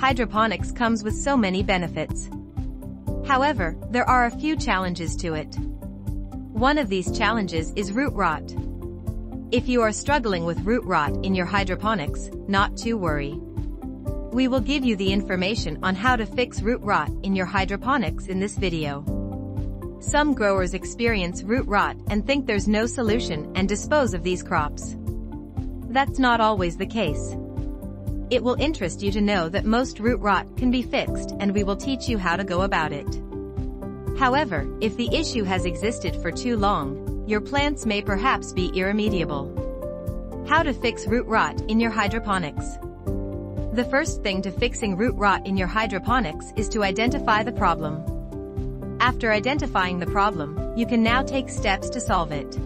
hydroponics comes with so many benefits. However, there are a few challenges to it. One of these challenges is root rot. If you are struggling with root rot in your hydroponics, not to worry. We will give you the information on how to fix root rot in your hydroponics in this video. Some growers experience root rot and think there's no solution and dispose of these crops. That's not always the case. It will interest you to know that most root rot can be fixed and we will teach you how to go about it. However, if the issue has existed for too long, your plants may perhaps be irremediable. How to fix root rot in your hydroponics. The first thing to fixing root rot in your hydroponics is to identify the problem. After identifying the problem, you can now take steps to solve it.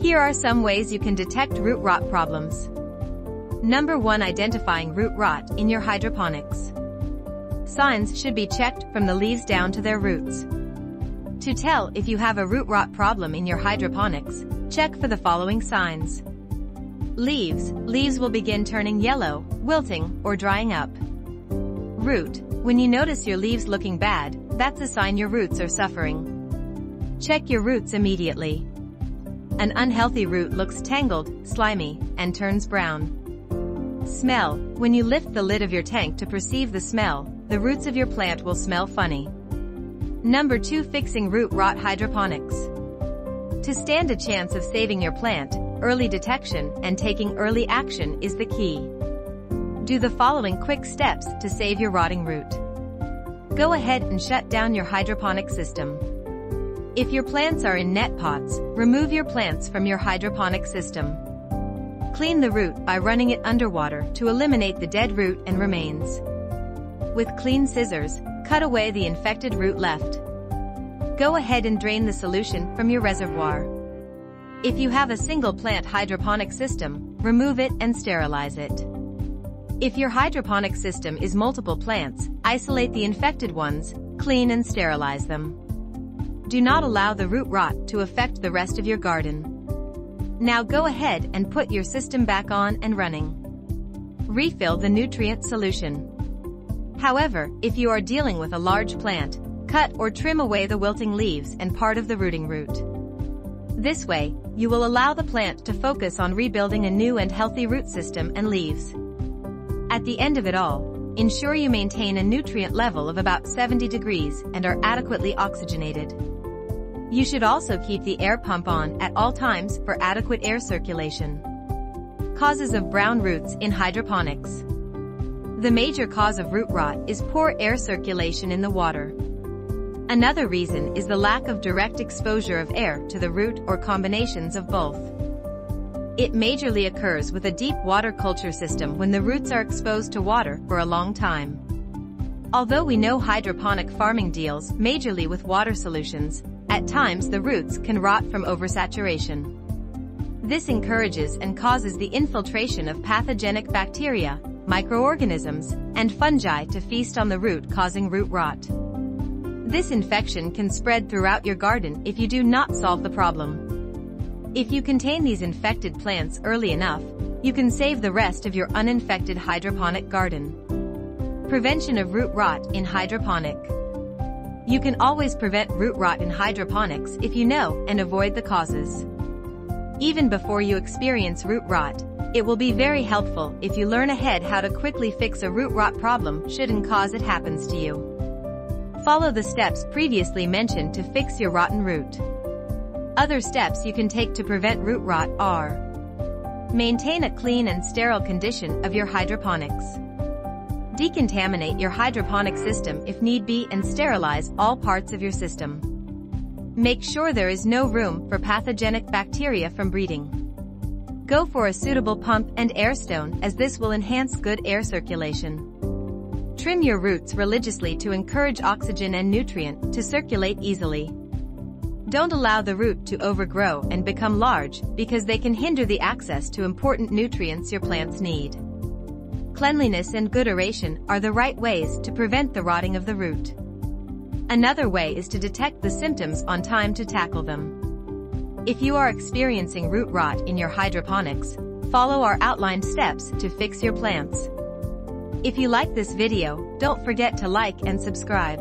Here are some ways you can detect root rot problems. Number 1 Identifying root rot in your hydroponics. Signs should be checked from the leaves down to their roots. To tell if you have a root rot problem in your hydroponics, check for the following signs. Leaves. Leaves will begin turning yellow, wilting, or drying up. Root. When you notice your leaves looking bad, that's a sign your roots are suffering. Check your roots immediately. An unhealthy root looks tangled, slimy, and turns brown. Smell. When you lift the lid of your tank to perceive the smell, the roots of your plant will smell funny. Number 2 Fixing Root Rot Hydroponics. To stand a chance of saving your plant, early detection and taking early action is the key. Do the following quick steps to save your rotting root. Go ahead and shut down your hydroponic system. If your plants are in net pots, remove your plants from your hydroponic system. Clean the root by running it underwater to eliminate the dead root and remains. With clean scissors, cut away the infected root left. Go ahead and drain the solution from your reservoir. If you have a single plant hydroponic system, remove it and sterilize it. If your hydroponic system is multiple plants, isolate the infected ones, clean and sterilize them. Do not allow the root rot to affect the rest of your garden. Now go ahead and put your system back on and running. Refill the nutrient solution. However, if you are dealing with a large plant, cut or trim away the wilting leaves and part of the rooting root. This way, you will allow the plant to focus on rebuilding a new and healthy root system and leaves. At the end of it all, ensure you maintain a nutrient level of about 70 degrees and are adequately oxygenated. You should also keep the air pump on at all times for adequate air circulation. Causes of brown roots in hydroponics. The major cause of root rot is poor air circulation in the water. Another reason is the lack of direct exposure of air to the root or combinations of both. It majorly occurs with a deep water culture system when the roots are exposed to water for a long time. Although we know hydroponic farming deals majorly with water solutions, at times the roots can rot from oversaturation. This encourages and causes the infiltration of pathogenic bacteria, microorganisms, and fungi to feast on the root causing root rot. This infection can spread throughout your garden if you do not solve the problem. If you contain these infected plants early enough, you can save the rest of your uninfected hydroponic garden. Prevention of root rot in hydroponic. You can always prevent root rot in hydroponics if you know and avoid the causes. Even before you experience root rot, it will be very helpful if you learn ahead how to quickly fix a root rot problem should and cause it happens to you. Follow the steps previously mentioned to fix your rotten root. Other steps you can take to prevent root rot are Maintain a clean and sterile condition of your hydroponics. Decontaminate your hydroponic system if need be and sterilize all parts of your system. Make sure there is no room for pathogenic bacteria from breeding. Go for a suitable pump and air stone as this will enhance good air circulation. Trim your roots religiously to encourage oxygen and nutrient to circulate easily. Don't allow the root to overgrow and become large because they can hinder the access to important nutrients your plants need. Cleanliness and good aeration are the right ways to prevent the rotting of the root. Another way is to detect the symptoms on time to tackle them. If you are experiencing root rot in your hydroponics, follow our outlined steps to fix your plants. If you like this video, don't forget to like and subscribe.